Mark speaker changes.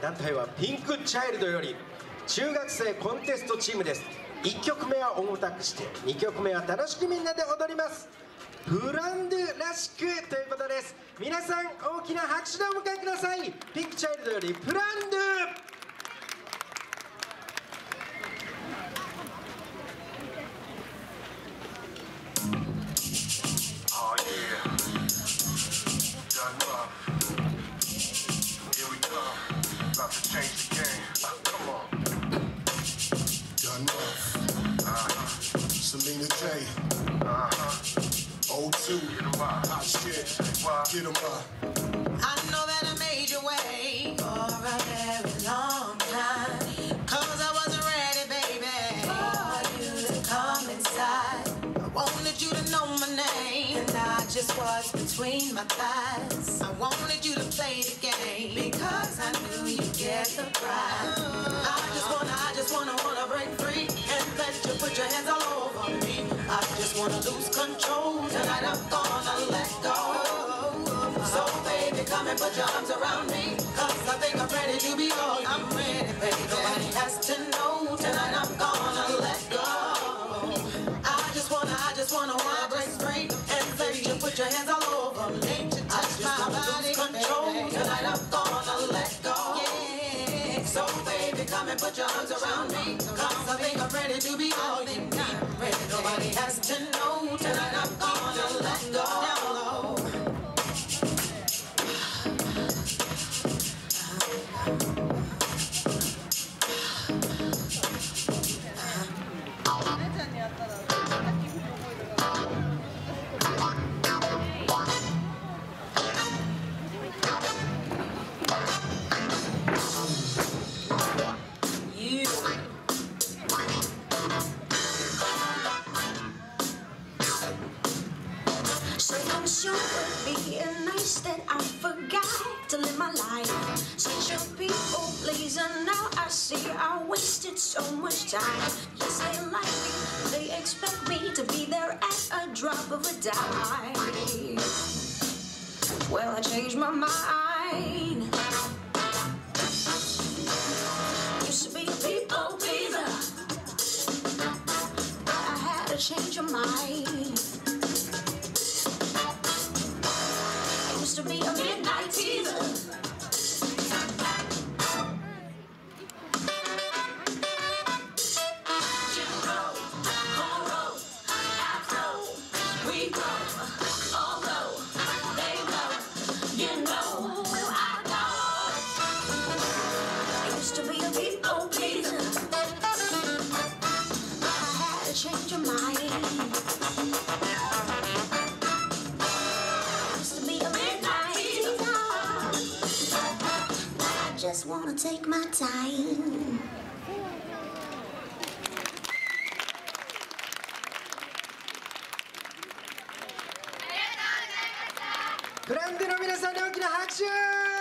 Speaker 1: 団体はピンクチャイルドより中学生コンテストチームです。1曲目は重たくして2曲目は楽しくみんなで踊ります。プランドらしくということです。皆さん大きな拍手でお迎えください。ピンクチャイルドよりプランド
Speaker 2: J.
Speaker 3: Uh-huh.
Speaker 2: O2.
Speaker 3: Get 'em up.
Speaker 2: Hot shit. Get up.
Speaker 4: I know that I made you wait for a very long time. Cause I wasn't ready, baby, for you to come inside. I wanted you to know my name, and I just was between my thighs. I wanted you to play the game because I knew you'd get the prize. Wanna lose control. Tonight. I'm gonna let go. So baby, come and put your arms around me. I think I'm ready to be all I'm ready, baby. Nobody has to know. Tonight I'm gonna let go. I just wanna, I just wanna, wanna break free And you put your hands all So baby, come and put your arms around me. Cause I think I'm ready to be all need. Nobody has to know tonight
Speaker 5: being nice that I forgot to live my life. Such a people pleaser. Now I see I wasted so much time. Yes, they like me. They expect me to be there at a drop of a dime. Well, I changed my mind. Used to be people pleaser. I had to change your mind. take my time.
Speaker 1: プランドゥの皆さんに大きな拍手